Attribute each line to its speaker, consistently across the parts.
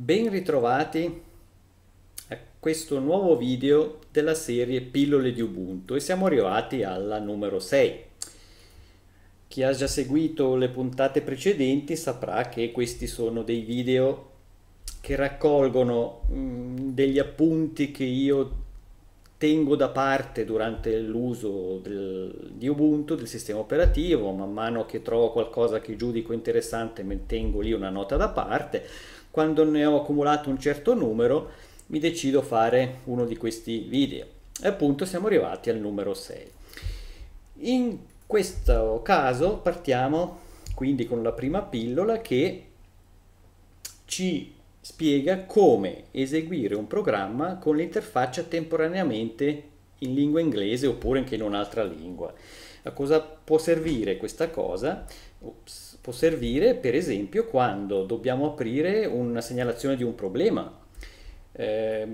Speaker 1: Ben ritrovati a questo nuovo video della serie Pillole di Ubuntu e siamo arrivati alla numero 6. Chi ha già seguito le puntate precedenti saprà che questi sono dei video che raccolgono mh, mm, degli appunti che io tengo da parte durante l'uso di Ubuntu, del sistema operativo, man mano che trovo qualcosa che giudico interessante tengo lì una nota da parte quando ne ho accumulato un certo numero mi decido a fare uno di questi video e appunto siamo arrivati al numero 6 in questo caso partiamo quindi con la prima pillola che ci spiega come eseguire un programma con l'interfaccia temporaneamente in lingua inglese oppure anche in un'altra lingua. A cosa può servire questa cosa? Ops può servire per esempio quando dobbiamo aprire una segnalazione di un problema. Eh,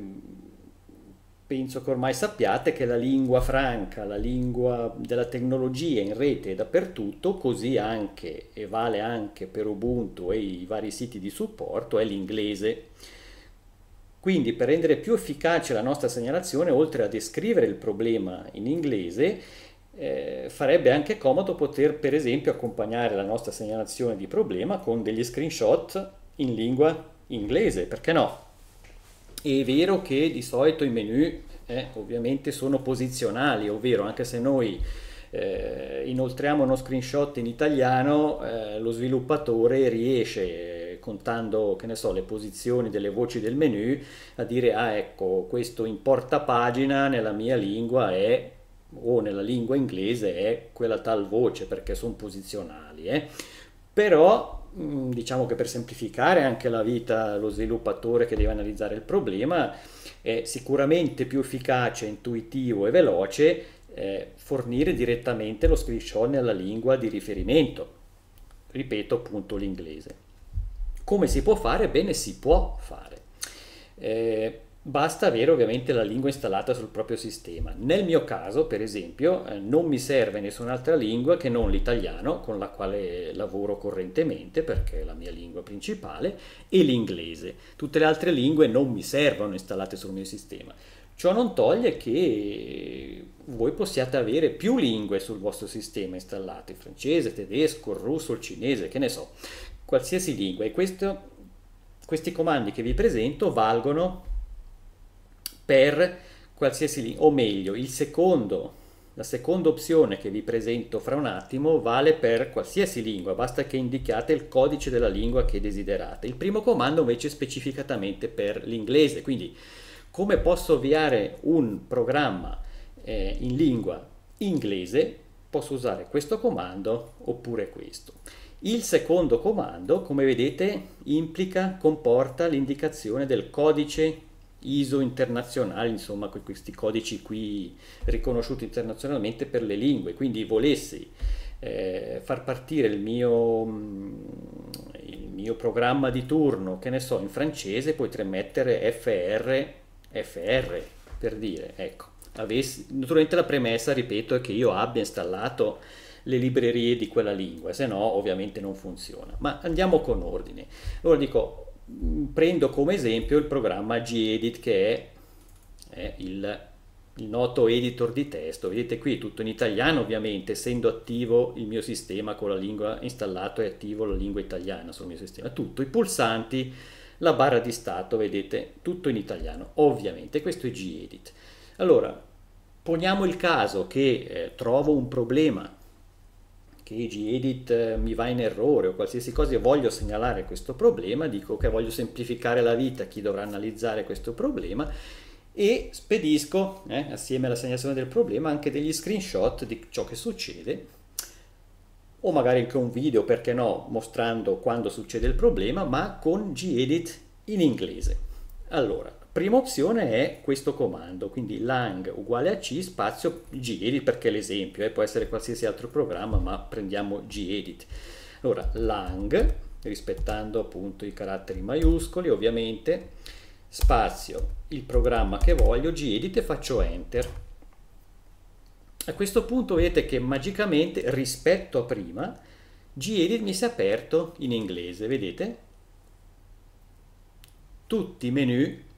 Speaker 1: penso che ormai sappiate che la lingua franca, la lingua della tecnologia in rete è dappertutto, così anche e vale anche per Ubuntu e i vari siti di supporto, è l'inglese. Quindi per rendere più efficace la nostra segnalazione, oltre a descrivere il problema in inglese, eh, farebbe anche comodo poter per esempio accompagnare la nostra segnalazione di problema con degli screenshot in lingua inglese, perché no? È vero che di solito i menu eh, ovviamente sono posizionali, ovvero anche se noi eh, inoltriamo uno screenshot in italiano, eh, lo sviluppatore riesce, contando che ne so, le posizioni delle voci del menu, a dire ah ecco, questo in porta pagina nella mia lingua è o nella lingua inglese è quella tal voce perché sono posizionali. Eh. Però diciamo che per semplificare anche la vita allo sviluppatore che deve analizzare il problema è sicuramente più efficace, intuitivo e veloce eh, fornire direttamente lo screenshot nella lingua di riferimento, ripeto appunto l'inglese. Come si può fare? Bene, si può fare. Eh, Basta avere ovviamente la lingua installata sul proprio sistema. Nel mio caso, per esempio, eh, non mi serve nessun'altra lingua che non l'italiano, con la quale lavoro correntemente perché è la mia lingua principale, e l'inglese. Tutte le altre lingue non mi servono installate sul mio sistema. Ciò non toglie che voi possiate avere più lingue sul vostro sistema installate, francese, tedesco, russo, cinese, che ne so, qualsiasi lingua. E questo, questi comandi che vi presento valgono per qualsiasi lingua, o meglio, il secondo, la seconda opzione che vi presento fra un attimo vale per qualsiasi lingua, basta che indichiate il codice della lingua che desiderate. Il primo comando invece è specificatamente per l'inglese, quindi come posso avviare un programma eh, in lingua inglese, posso usare questo comando oppure questo. Il secondo comando, come vedete, implica, comporta l'indicazione del codice ISO internazionali, insomma questi codici qui riconosciuti internazionalmente per le lingue, quindi volessi eh, far partire il mio, mm, il mio programma di turno, che ne so, in francese, potrei mettere FR, FR per dire, ecco. Avessi, naturalmente la premessa, ripeto, è che io abbia installato le librerie di quella lingua, se no ovviamente non funziona. Ma andiamo con ordine. Allora dico, prendo come esempio il programma gedit che è, è il, il, noto editor di testo. Vedete qui tutto in italiano ovviamente essendo attivo il mio sistema con la lingua installato e attivo la lingua italiana sul mio sistema. Tutto i pulsanti la barra di stato vedete tutto in italiano ovviamente. Questo è gedit. Allora poniamo il caso che eh, trovo un problema che gedit eh, mi va in errore o qualsiasi cosa, io voglio segnalare questo problema, dico che voglio semplificare la vita a chi dovrà analizzare questo problema e spedisco, eh, assieme alla segnalazione del problema, anche degli screenshot di ciò che succede o magari anche un video, perché no, mostrando quando succede il problema, ma con gedit in inglese. Allora, Prima opzione è questo comando, quindi lang uguale a c spazio gedit perché l'esempio, eh, può essere qualsiasi altro programma ma prendiamo gedit. Allora lang, rispettando appunto i caratteri maiuscoli ovviamente, spazio il programma che voglio, gedit e faccio enter. A questo punto vedete che magicamente rispetto a prima gedit mi si è aperto in inglese, vedete? tutti i menu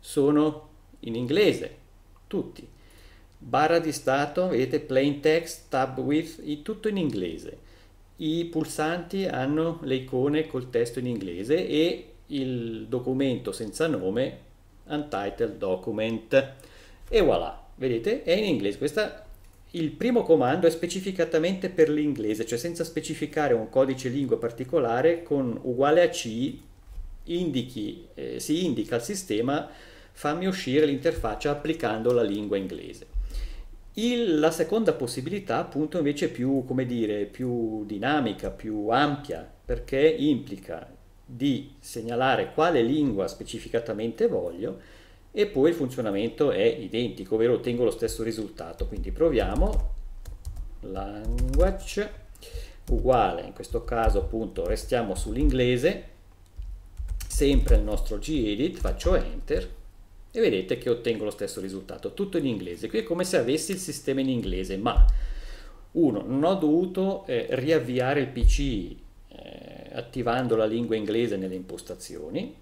Speaker 1: sono in inglese, tutti. Barra di stato, vedete, plain text, tab with, tutto in inglese. I pulsanti hanno le icone col testo in inglese e il documento senza nome, untitled document. E voilà, vedete, è in inglese. Questa, il primo comando è specificatamente per l'inglese, cioè senza specificare un codice lingua particolare con uguale a C indichi, eh, si indica al sistema fammi uscire l'interfaccia applicando la lingua inglese. Il, la seconda possibilità appunto invece è più, come dire, più dinamica, più ampia, perché implica di segnalare quale lingua specificatamente voglio e poi il funzionamento è identico, ovvero ottengo lo stesso risultato. Quindi proviamo language uguale, in questo caso appunto restiamo sull'inglese, sempre il nostro gedit, faccio enter e vedete che ottengo lo stesso risultato, tutto in inglese. Qui è come se avessi il sistema in inglese, ma uno, non ho dovuto eh, riavviare il PC eh, attivando la lingua inglese nelle impostazioni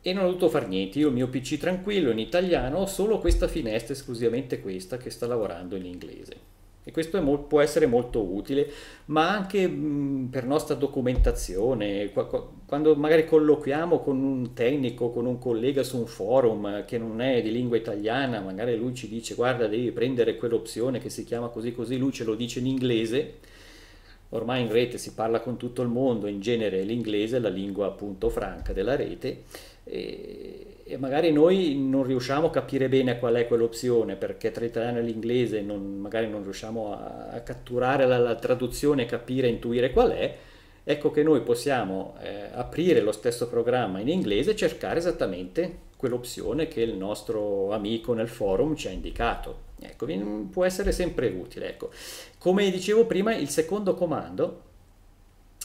Speaker 1: e non ho dovuto fare niente, io il mio PC tranquillo in italiano ho solo questa finestra, esclusivamente questa, che sta lavorando in inglese e questo può essere molto utile, ma anche mh, per nostra documentazione, quando magari colloquiamo con un tecnico, con un collega su un forum che non è di lingua italiana, magari lui ci dice guarda devi prendere quell'opzione che si chiama così così, lui ce lo dice in inglese, ormai in rete si parla con tutto il mondo, in genere l'inglese è la lingua appunto franca della rete, e, e magari noi non riusciamo a capire bene qual è quell'opzione perché tra l'italiano e l'inglese non, magari non riusciamo a, a catturare la, la, traduzione, capire, intuire qual è, ecco che noi possiamo eh, aprire lo stesso programma in inglese e cercare esattamente quell'opzione che il nostro amico nel forum ci ha indicato. Ecco, può essere sempre utile. Ecco. Come dicevo prima, il secondo comando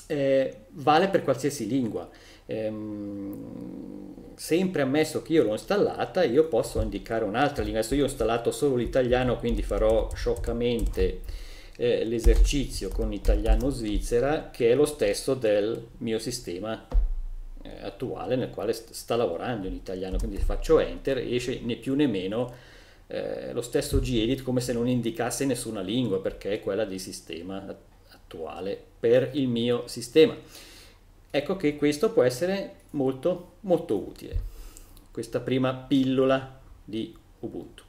Speaker 1: eh, vale per qualsiasi lingua. Ehm, sempre ammesso che io l'ho installata, io posso indicare un'altra lingua. Adesso io ho installato solo l'italiano, quindi farò scioccamente eh, l'esercizio con italiano svizzera, che è lo stesso del mio sistema eh, attuale nel quale st sta lavorando in italiano. Quindi faccio enter, esce né più né meno eh, lo stesso gedit come se non indicasse nessuna lingua, perché è quella di sistema attuale per il mio sistema. Ecco che questo può essere molto molto utile, questa prima pillola di Ubuntu.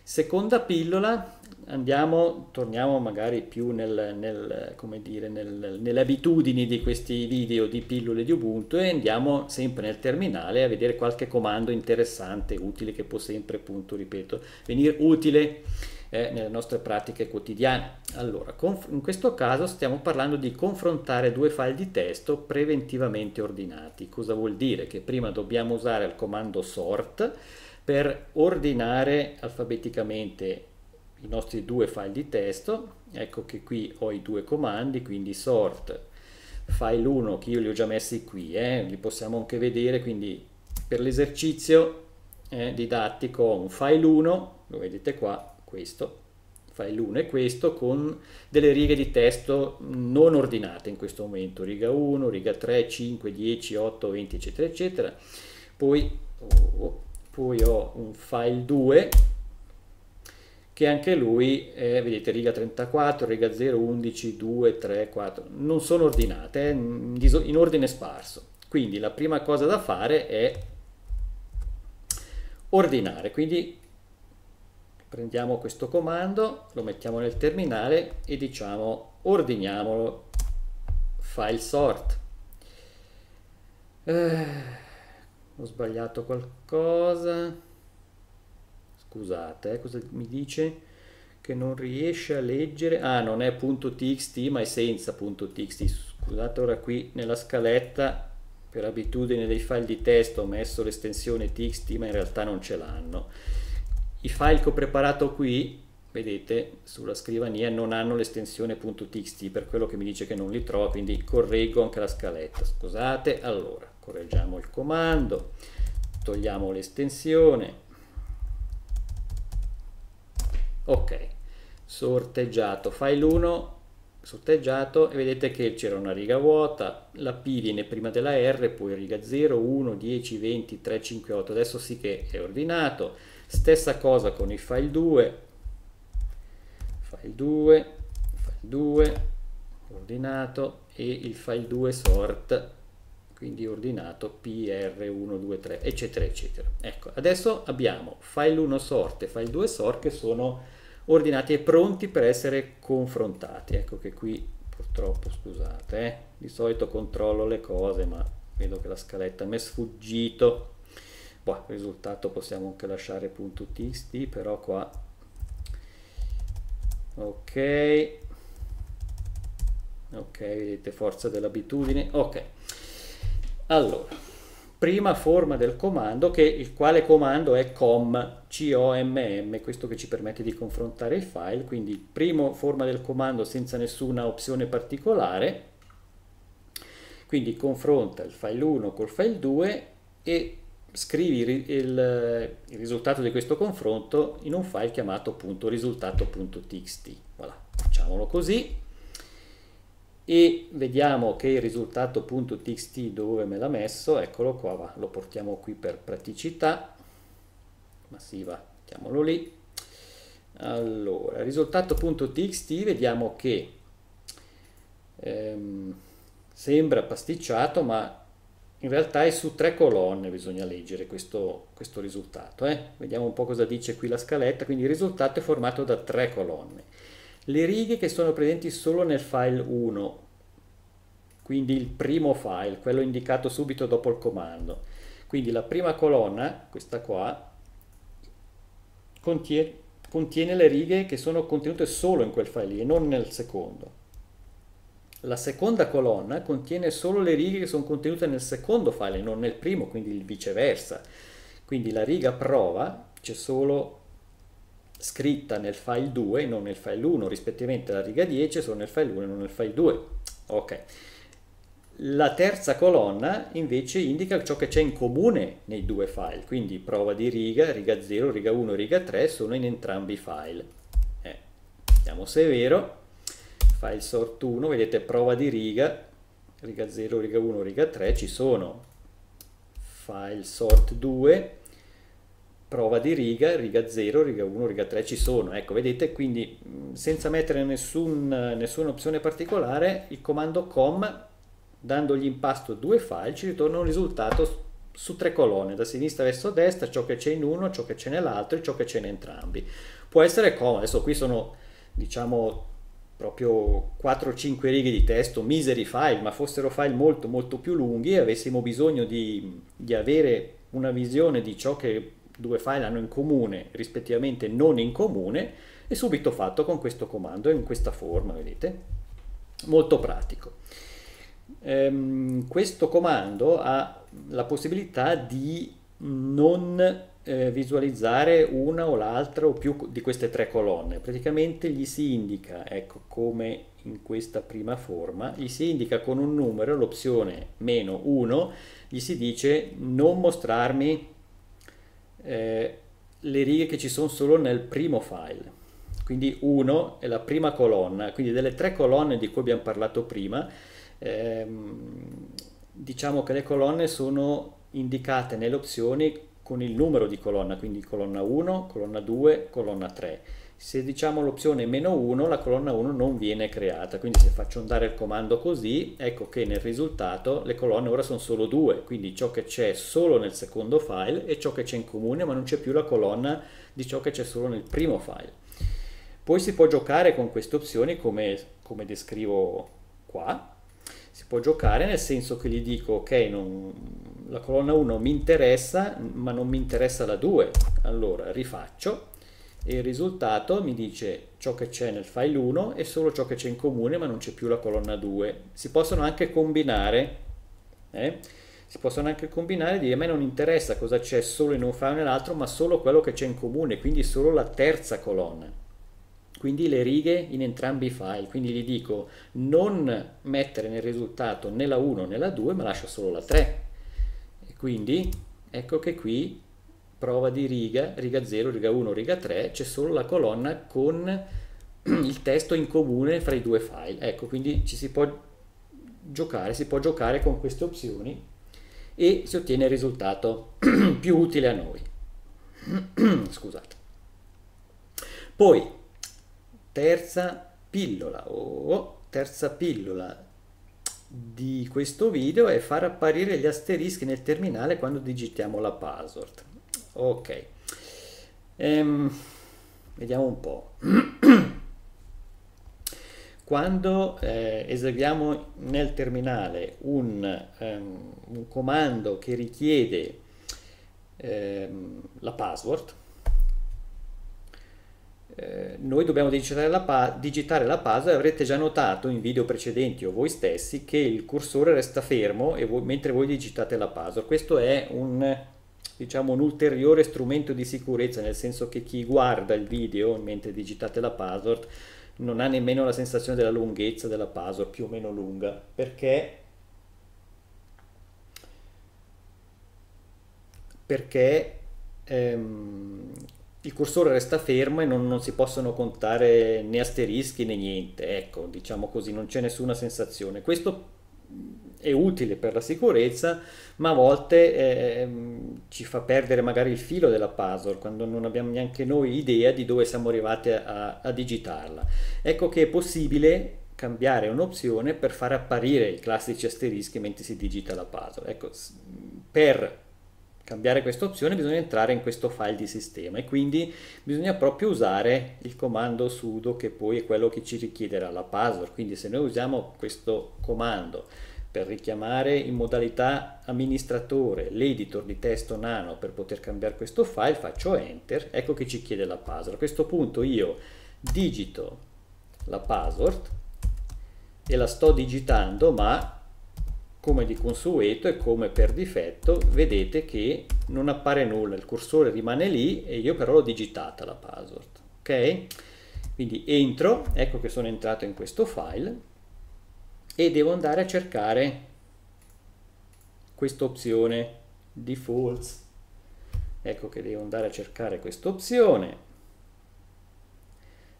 Speaker 1: Seconda pillola, andiamo, torniamo magari più nel, nel, dire, nel, nelle abitudini di questi video di pillole di Ubuntu e andiamo sempre nel terminale a vedere qualche comando interessante, utile, che può sempre, appunto, ripeto, venire utile eh, nelle nostre pratiche quotidiane. Allora, in questo caso stiamo parlando di confrontare due file di testo preventivamente ordinati. Cosa vuol dire? Che prima dobbiamo usare il comando sort per ordinare alfabeticamente i nostri due file di testo. Ecco che qui ho i due comandi, quindi sort file 1 che io li ho già messi qui, eh, li possiamo anche vedere, quindi per l'esercizio eh, didattico ho un file 1, lo vedete qua, questo, file 1 è questo con delle righe di testo non ordinate in questo momento, riga 1, riga 3, 5, 10, 8, 20 eccetera eccetera, poi, oh, poi ho un file 2 che anche lui è, vedete, riga 34, riga 0, 11, 2, 3, 4, non sono ordinate, è in ordine sparso. Quindi la prima cosa da fare è ordinare, quindi prendiamo questo comando, lo mettiamo nel terminale e diciamo ordiniamolo file sort. Eh, ho sbagliato qualcosa. Scusate, eh, cosa mi dice? Che non riesce a leggere. Ah, non è .txt ma è senza .txt. Scusate, ora qui nella scaletta per abitudine dei file di testo ho messo l'estensione txt ma in realtà non ce l'hanno i file che ho preparato qui, vedete, sulla scrivania non hanno l'estensione .txt, per quello che mi dice che non li trovo, quindi correggo anche la scaletta. Scusate, allora, correggiamo il comando, togliamo l'estensione. Ok, sorteggiato file 1, sorteggiato e vedete che c'era una riga vuota, la P viene prima della R, poi riga 0, 1, 10, 20, 3, 5, 8, adesso sì che è ordinato, stessa cosa con il file 2, file 2, file 2, ordinato e il file 2 sort, quindi ordinato PR1, 2, 3, eccetera, eccetera. Ecco, adesso abbiamo file 1 sort e file 2 sort che sono ordinati e pronti per essere confrontati. Ecco che qui purtroppo, scusate, eh, di solito controllo le cose, ma vedo che la scaletta mi è sfuggito. Boh, risultato possiamo anche lasciare punto .txt, però qua... Ok. Ok, vedete, forza dell'abitudine. Ok. Allora, prima forma del comando, che il quale comando è com, com, questo che ci permette di confrontare il file, quindi prima forma del comando senza nessuna opzione particolare, quindi confronta il file 1 col file 2 e scrivi il, il, il risultato di questo confronto in un file chiamato risultato.txt. Voilà, facciamolo così e vediamo che il risultato.txt dove me l'ha messo, eccolo qua, va, lo portiamo qui per praticità, massiva, mettiamolo lì. Allora, risultato.txt vediamo che ehm, sembra pasticciato, ma in realtà è su tre colonne, bisogna leggere questo, questo risultato. Eh? Vediamo un po' cosa dice qui la scaletta, quindi il risultato è formato da tre colonne le righe che sono presenti solo nel file 1, quindi il primo file, quello indicato subito dopo il comando. Quindi la prima colonna, questa qua, contiene, contiene le righe che sono contenute solo in quel file lì e non nel secondo. La seconda colonna contiene solo le righe che sono contenute nel secondo file non nel primo, quindi il viceversa. Quindi la riga prova c'è solo scritta nel file 2 e non nel file 1, rispettivamente la riga 10 sono nel file 1 e non nel file 2. Ok. La terza colonna invece indica ciò che c'è in comune nei due file, quindi prova di riga, riga 0, riga 1, riga 3 sono in entrambi i file. Eh, vediamo se è vero. File sort 1, vedete prova di riga, riga 0, riga 1, riga 3 ci sono. File sort 2, prova di riga, riga 0, riga 1, riga 3 ci sono. Ecco, vedete, quindi senza mettere nessun, nessuna opzione particolare, il comando com, dandogli in pasto due file, ci ritorna un risultato su tre colonne, da sinistra verso destra, ciò che c'è in uno, ciò che c'è nell'altro e ciò che c'è in entrambi. Può essere comodo, adesso qui sono, diciamo, proprio 4-5 righe di testo, miseri file, ma fossero file molto molto più lunghi e avessimo bisogno di, di avere una visione di ciò che due file hanno in comune, rispettivamente non in comune, è subito fatto con questo comando in questa forma, vedete? Molto pratico. Ehm, questo comando ha la possibilità di non eh, visualizzare una o l'altra o più di queste tre colonne. Praticamente gli si indica, ecco come in questa prima forma, gli si indica con un numero, l'opzione meno 1, gli si dice non mostrarmi eh, le righe che ci sono solo nel primo file. Quindi 1 è la prima colonna, quindi delle tre colonne di cui abbiamo parlato prima, ehm, diciamo che le colonne sono indicate nelle opzioni con il numero di colonna, quindi colonna 1, colonna 2, colonna 3 se diciamo l'opzione meno 1 la colonna 1 non viene creata. Quindi se faccio andare il comando così ecco che nel risultato le colonne ora sono solo due. Quindi ciò che c'è solo nel secondo file e ciò che c'è in comune ma non c'è più la colonna di ciò che c'è solo nel primo file. Poi si può giocare con queste opzioni come, come descrivo qua. Si può giocare nel senso che gli dico ok non, la colonna 1 mi interessa ma non mi interessa la 2 allora rifaccio. E il risultato mi dice ciò che c'è nel file 1 e solo ciò che c'è in comune ma non c'è più la colonna 2 si possono anche combinare eh? si possono anche combinare e dire a me non interessa cosa c'è solo in un file o nell'altro ma solo quello che c'è in comune quindi solo la terza colonna. Quindi le righe in entrambi i file. Quindi gli dico non mettere nel risultato né la 1 né la 2 ma lascia solo la 3 e quindi ecco che qui prova di riga, riga 0, riga 1, riga 3, c'è solo la colonna con il testo in comune fra i due file. Ecco, quindi ci si può giocare, si può giocare con queste opzioni e si ottiene il risultato più utile a noi. Scusate. Poi, terza pillola, oh, terza pillola di questo video è far apparire gli asterischi nel terminale quando digitiamo la password. Ok, ehm, vediamo un po'. Quando eh, eseguiamo nel terminale un, um, un comando che richiede ehm, la password, eh, noi dobbiamo digitare la, pa digitare la password e avrete già notato in video precedenti o voi stessi che il cursore resta fermo voi, mentre voi digitate la password. Questo è un, diciamo, un ulteriore strumento di sicurezza, nel senso che chi guarda il video mentre digitate la password non ha nemmeno la sensazione della lunghezza della password, più o meno lunga, perché perché ehm, il cursore resta fermo e non, non, si possono contare né asterischi né niente, ecco, diciamo così, non c'è nessuna sensazione. Questo è utile per la sicurezza, ma a volte eh, ci fa perdere magari il filo della puzzle quando non abbiamo neanche noi idea di dove siamo arrivati a, a digitarla. Ecco che è possibile cambiare un'opzione per far apparire i classici asterischi mentre si digita la puzzle. Ecco, per cambiare questa opzione bisogna entrare in questo file di sistema e quindi bisogna proprio usare il comando sudo che poi è quello che ci richiederà la password. Quindi se noi usiamo questo comando per richiamare in modalità amministratore l'editor di testo nano per poter cambiare questo file faccio enter ecco che ci chiede la password. A questo punto io digito la password e la sto digitando ma come di consueto e come per difetto vedete che non appare nulla, il cursore rimane lì e io però l'ho digitata la password, ok? Quindi entro, ecco che sono entrato in questo file e devo andare a cercare questa opzione defaults, ecco che devo andare a cercare questa opzione.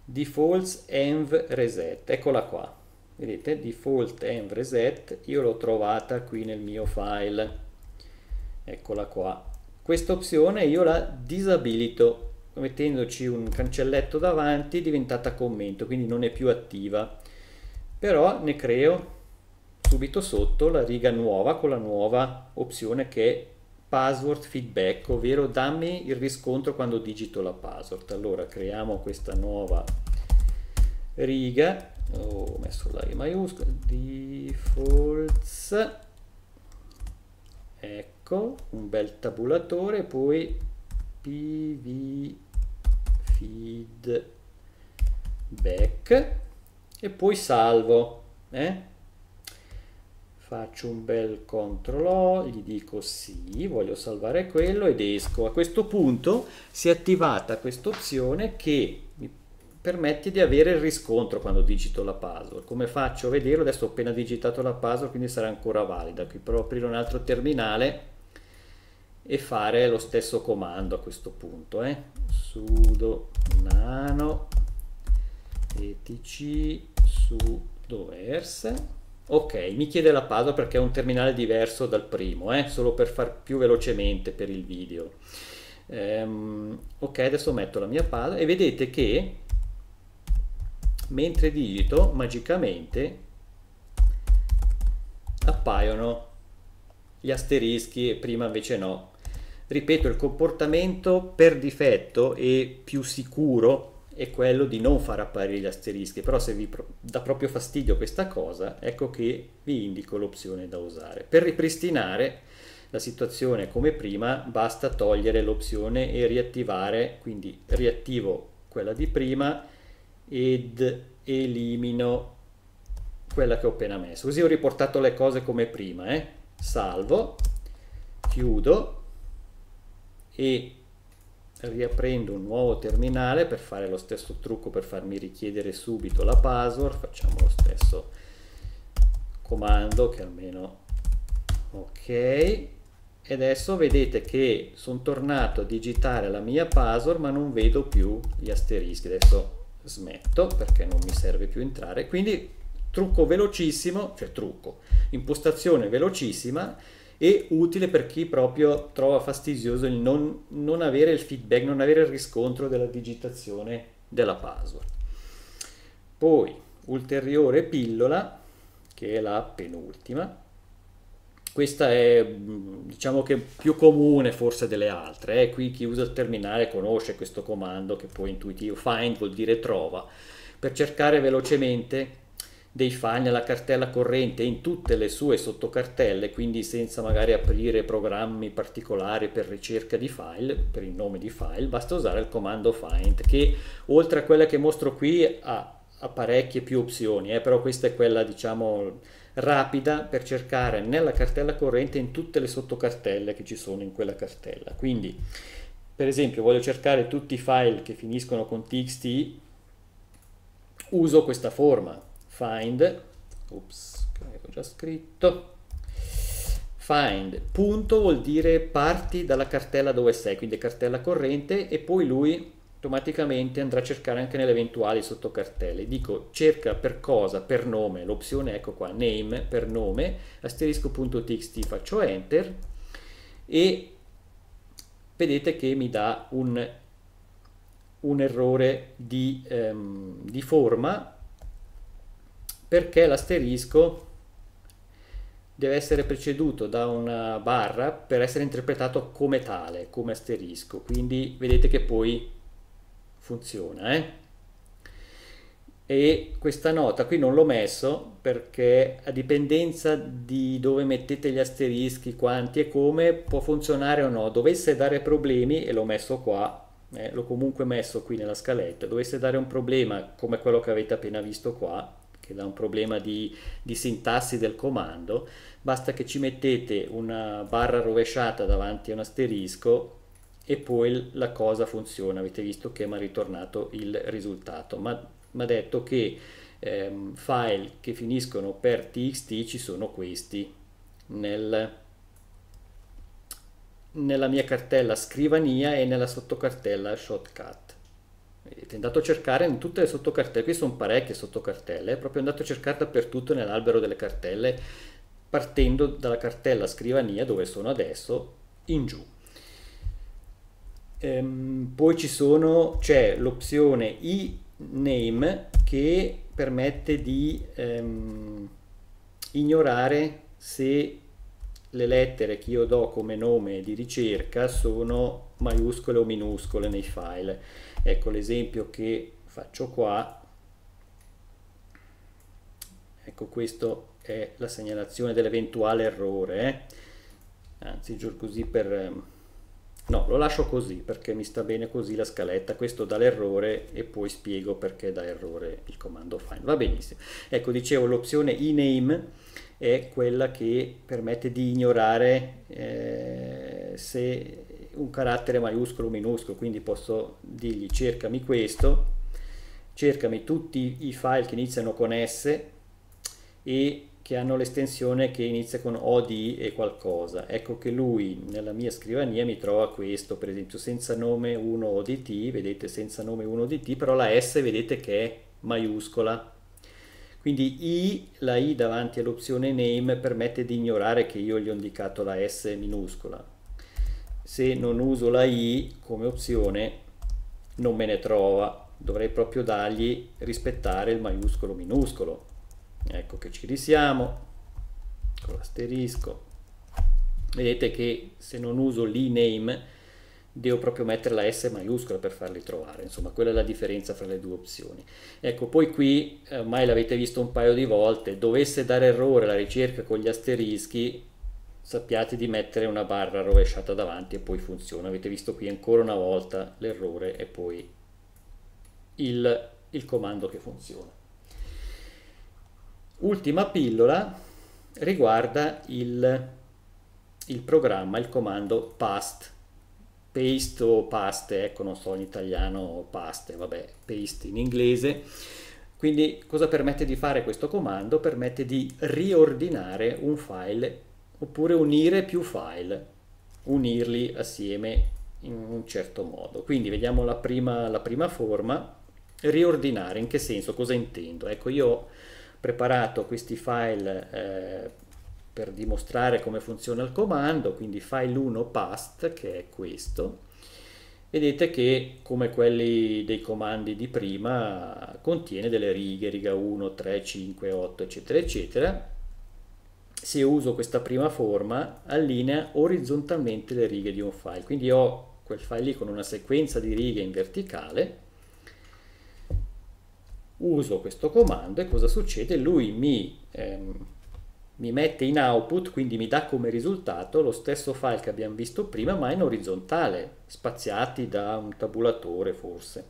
Speaker 1: Defaults env reset, eccola qua vedete default env reset io l'ho trovata qui nel mio file. Eccola qua. Questa opzione io la disabilito mettendoci un cancelletto davanti diventata commento quindi non è più attiva. Però ne creo subito sotto la riga nuova con la nuova opzione che è password feedback ovvero dammi il riscontro quando digito la password. Allora creiamo questa nuova riga ho messo la I maiuscola defaults ecco un bel tabulatore poi pv feedback e poi salvo eh? faccio un bel CTRL O, gli dico sì, voglio salvare quello ed esco. A questo punto si è attivata questa opzione che permette di avere il riscontro quando digito la password. Come faccio a vederlo? Adesso ho appena digitato la password, quindi sarà ancora valida. Qui però aprire un altro terminale e fare lo stesso comando a questo punto. Eh? sudo nano etc sudo ers ok mi chiede la password perché è un terminale diverso dal primo eh? solo per far più velocemente per il video um, ok adesso metto la mia password e vedete che mentre digito magicamente appaiono gli asterischi e prima invece no. Ripeto, il comportamento per difetto e più sicuro è quello di non far apparire gli asterischi, però se vi dà proprio fastidio questa cosa, ecco che vi indico l'opzione da usare. Per ripristinare la situazione come prima basta togliere l'opzione e riattivare, quindi riattivo quella di prima ed elimino quella che ho appena messo. Così ho riportato le cose come prima. Eh? Salvo, chiudo e riaprendo un nuovo terminale per fare lo stesso trucco per farmi richiedere subito la password. Facciamo lo stesso comando che almeno ok e adesso vedete che sono tornato a digitare la mia password ma non vedo più gli asterischi adesso smetto perché non mi serve più entrare. Quindi trucco velocissimo, cioè trucco, impostazione velocissima e utile per chi proprio trova fastidioso il non, non avere il feedback, non avere il riscontro della digitazione della password. Poi, ulteriore pillola, che è la penultima, questa è diciamo che più comune forse delle altre eh. qui chi usa il terminale conosce questo comando che poi intuitivo find vuol dire trova per cercare velocemente dei file nella cartella corrente in tutte le sue sottocartelle, quindi senza magari aprire programmi particolari per ricerca di file, per il nome di file, basta usare il comando find che oltre a quella che mostro qui ha, ha parecchie più opzioni, eh, però questa è quella diciamo rapida per cercare nella cartella corrente in tutte le sottocartelle che ci sono in quella cartella. Quindi per esempio voglio cercare tutti i file che finiscono con txt, uso questa forma find, ups, avevo già scritto, find, punto vuol dire parti dalla cartella dove sei, quindi cartella corrente e poi lui automaticamente andrà a cercare anche nelle eventuali sottocartelle. Dico cerca per cosa, per nome, l'opzione ecco qua, name per nome, asterisco.txt, faccio enter e vedete che mi dà un, un errore di, um, di forma perché l'asterisco deve essere preceduto da una barra per essere interpretato come tale, come asterisco. Quindi vedete che poi funziona. Eh? E questa nota qui non l'ho messo perché a dipendenza di dove mettete gli asterischi, quanti e come, può funzionare o no. Dovesse dare problemi, e l'ho messo qua, eh, l'ho comunque messo qui nella scaletta, dovesse dare un problema come quello che avete appena visto qua, che dà un problema di, di sintassi del comando, basta che ci mettete una barra rovesciata davanti a un asterisco e poi la cosa funziona. Avete visto che mi ha ritornato il risultato. Ma mi ha detto che ehm, file che finiscono per txt ci sono questi nel, nella mia cartella scrivania e nella sottocartella shortcut è andato a cercare in tutte le sottocartelle, qui sono parecchie sottocartelle, è proprio andato a cercare dappertutto nell'albero delle cartelle, partendo dalla cartella scrivania dove sono adesso, in giù. Ehm, poi ci sono, c'è l'opzione i-name che permette di ehm, ignorare se le lettere che io do come nome di ricerca sono maiuscole o minuscole nei file Ecco l'esempio che faccio qua. Ecco questo è la segnalazione dell'eventuale errore. Eh? Anzi, giù così per... No, lo lascio così perché mi sta bene così la scaletta. Questo dà l'errore e poi spiego perché dà errore il comando find. Va benissimo. Ecco, dicevo, l'opzione ename è quella che permette di ignorare eh, se un carattere maiuscolo o minuscolo, quindi posso dirgli cercami questo, cercami tutti i file che iniziano con S e che hanno l'estensione che inizia con OD e qualcosa. Ecco che lui nella mia scrivania mi trova questo, per esempio senza nome 1 ODT, vedete senza nome 1 ODT, però la S vedete che è maiuscola. Quindi I, la I davanti all'opzione name permette di ignorare che io gli ho indicato la S minuscola se non uso la i come opzione non me ne trova dovrei proprio dargli rispettare il maiuscolo minuscolo ecco che ci risiamo con l'asterisco vedete che se non uso l'e-name devo proprio mettere la S maiuscola per farli trovare, insomma quella è la differenza fra le due opzioni. Ecco, poi qui, eh, ormai l'avete visto un paio di volte, dovesse dare errore la ricerca con gli asterischi, sappiate di mettere una barra rovesciata davanti e poi funziona. Avete visto qui ancora una volta l'errore e poi il, il comando che funziona. Ultima pillola riguarda il, il programma, il comando past, paste o paste, ecco non so in italiano paste, vabbè, paste in inglese. Quindi cosa permette di fare questo comando? Permette di riordinare un file oppure unire più file, unirli assieme in un certo modo. Quindi vediamo la prima, la prima forma, riordinare, in che senso? Cosa intendo? Ecco, io preparato questi file eh, per dimostrare come funziona il comando, quindi file 1 past, che è questo, vedete che come quelli dei comandi di prima contiene delle righe, riga 1, 3, 5, 8, eccetera, eccetera. Se uso questa prima forma, allinea orizzontalmente le righe di un file, quindi ho quel file lì con una sequenza di righe in verticale, uso questo comando e cosa succede? Lui mi, ehm, mi mette in output, quindi mi dà come risultato lo stesso file che abbiamo visto prima, ma in orizzontale, spaziati da un tabulatore forse.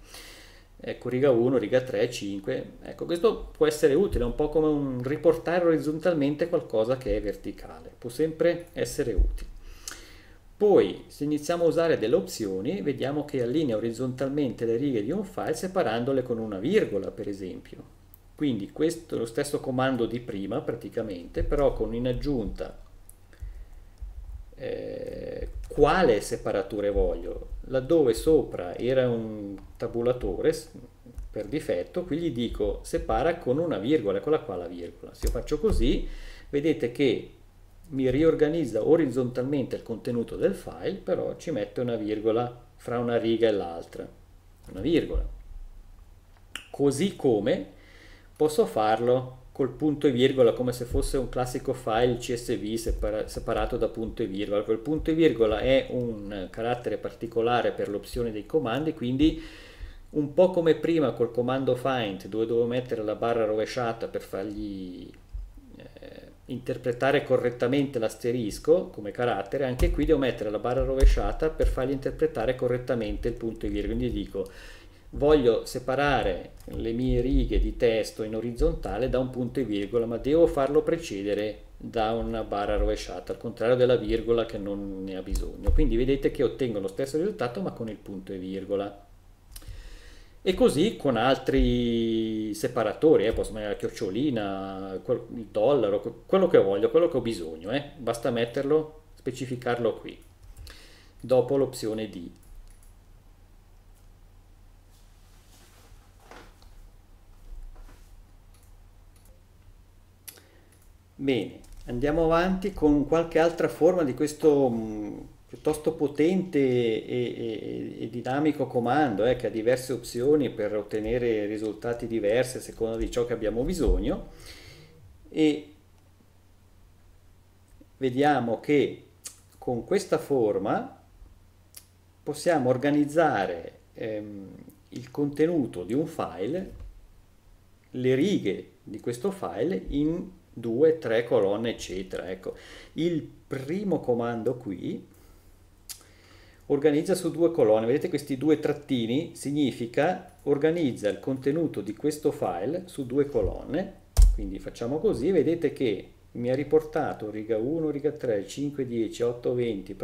Speaker 1: Ecco, riga 1, riga 3, 5. Ecco, questo può essere utile, è un po' come un riportare orizzontalmente qualcosa che è verticale. Può sempre essere utile. Poi, se iniziamo a usare delle opzioni, vediamo che allinea orizzontalmente le righe di un file separandole con una virgola, per esempio. Quindi questo è lo stesso comando di prima, praticamente, però con in aggiunta eh, quale separatore voglio. Laddove sopra era un tabulatore per difetto, qui gli dico separa con una virgola, eccola qua la virgola. Se io faccio così, vedete che mi riorganizza orizzontalmente il contenuto del file, però ci mette una virgola fra una riga e l'altra, una virgola. Così come posso farlo col punto e virgola come se fosse un classico file CSV separa separato da punto e virgola. Quel punto e virgola è un carattere particolare per l'opzione dei comandi, quindi un po' come prima col comando find dove dovevo mettere la barra rovesciata per fargli interpretare correttamente l'asterisco come carattere, anche qui devo mettere la barra rovesciata per fargli interpretare correttamente il punto e virgola. Quindi dico, voglio separare le mie righe di testo in orizzontale da un punto e virgola, ma devo farlo precedere da una barra rovesciata, al contrario della virgola che non ne ha bisogno. Quindi vedete che ottengo lo stesso risultato ma con il punto e virgola e così con altri separatori, eh, posso mettere la chiocciolina, il dollaro, quello che voglio, quello che ho bisogno, eh. basta metterlo, specificarlo qui, dopo l'opzione D. Bene, andiamo avanti con qualche altra forma di questo piuttosto potente e, e, e dinamico comando eh, che ha diverse opzioni per ottenere risultati diversi a seconda di ciò che abbiamo bisogno e vediamo che con questa forma possiamo organizzare ehm, il contenuto di un file, le righe di questo file in due, tre colonne eccetera. Ecco, il primo comando qui organizza su due colonne. Vedete questi due trattini? Significa organizza il contenuto di questo file su due colonne. Quindi facciamo così, vedete che mi ha riportato riga 1, riga 3, 5, 10, 8, 20,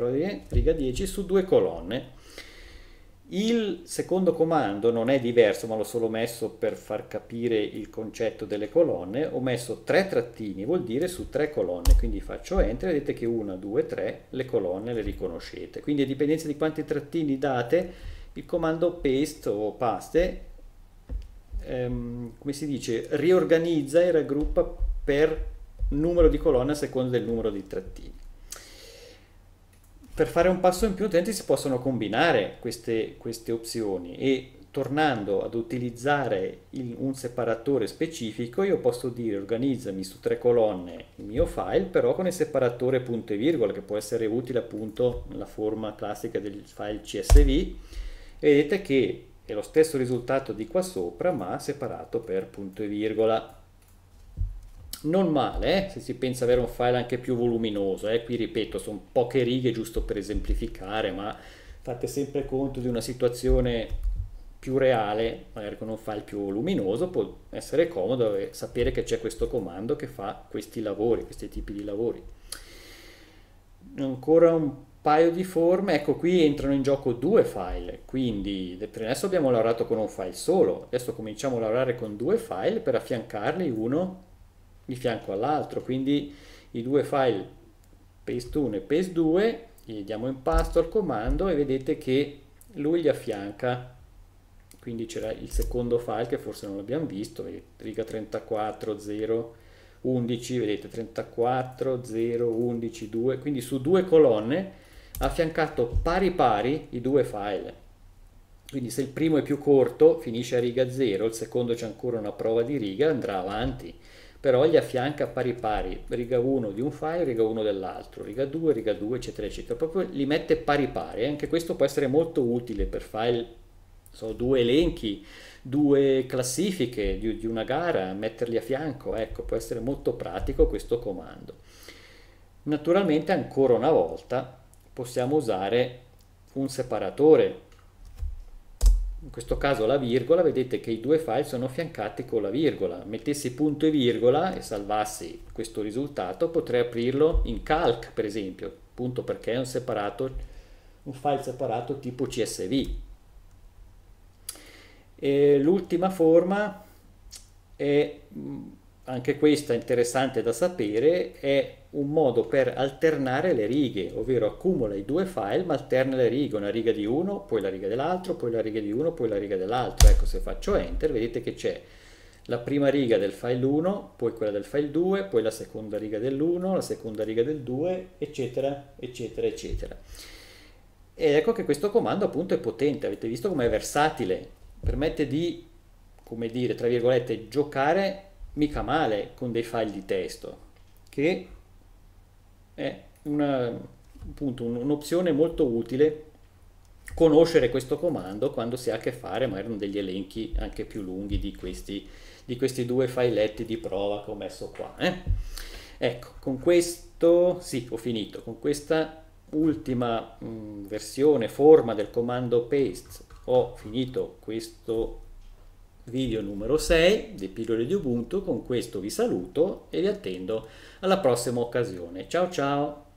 Speaker 1: riga 10 su due colonne. Il secondo comando non è diverso, ma l'ho solo messo per far capire il concetto delle colonne. Ho messo tre trattini, vuol dire su tre colonne, quindi faccio enter, vedete che 1, 2, 3, le colonne le riconoscete. Quindi a dipendenza di quanti trattini date, il comando paste o paste, ehm, come si dice, riorganizza e raggruppa per numero di colonne a seconda del numero di trattini per fare un passo in più utenti si possono combinare queste, queste opzioni e tornando ad utilizzare il, un separatore specifico io posso dire organizzami su tre colonne il mio file però con il separatore punto e virgola che può essere utile appunto nella forma classica del file csv vedete che è lo stesso risultato di qua sopra ma separato per punto e virgola non male, eh, se si pensa avere un file anche più voluminoso, eh, qui ripeto sono poche righe giusto per esemplificare, ma fate sempre conto di una situazione più reale, magari con un file più voluminoso, può essere comodo sapere che c'è questo comando che fa questi lavori, questi tipi di lavori. Ancora un paio di forme, ecco qui entrano in gioco due file, quindi per adesso abbiamo lavorato con un file solo, adesso cominciamo a lavorare con due file per affiancarli uno di fianco all'altro, quindi i due file paste1 e paste2 gli diamo in pasto al comando e vedete che lui gli affianca. Quindi c'era il secondo file che forse non l'abbiamo visto, vedete, riga 34, 0, 11, vedete 34, 0, 11, 2, quindi su due colonne ha affiancato pari pari i due file. Quindi se il primo è più corto finisce a riga 0, il secondo c'è ancora una prova di riga, andrà avanti, però gli affianca pari pari, riga 1 di un file, riga 1 dell'altro, riga 2, riga 2, eccetera, eccetera. Proprio li mette pari pari, anche questo può essere molto utile per file so, due elenchi, due classifiche di, di, una gara, metterli a fianco, ecco, può essere molto pratico questo comando. Naturalmente ancora una volta possiamo usare un separatore, in questo caso la virgola, vedete che i due file sono affiancati con la virgola, mettessi punto e virgola e salvassi questo risultato, potrei aprirlo in calc per esempio, appunto perché è un separato, un file separato tipo CSV, l'ultima forma è anche questa interessante da sapere, è un modo per alternare le righe, ovvero accumula i due file ma alterna le righe, una riga di uno, poi la riga dell'altro, poi la riga di uno, poi la riga dell'altro. Ecco, se faccio enter, vedete che c'è la prima riga del file 1, poi quella del file 2, poi la seconda riga dell'1, la seconda riga del 2, eccetera, eccetera, eccetera. Ed ecco che questo comando appunto è potente, avete visto com'è versatile, permette di, come dire, tra virgolette, giocare mica male con dei file di testo, che è una, appunto un'opzione molto utile conoscere questo comando quando si ha a che fare magari con degli elenchi anche più lunghi di questi, di questi due filetti di prova che ho messo qua. Eh? Ecco, con questo, sì, ho finito, con questa ultima mh, versione, forma del comando paste ho finito questo video numero 6 di pillole di Ubuntu, con questo vi saluto e vi attendo alla prossima occasione. Ciao ciao!